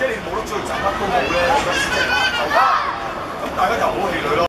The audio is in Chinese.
即係你冇得追，就乜都冇咧，咁大家就好氣餒。